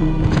嗯。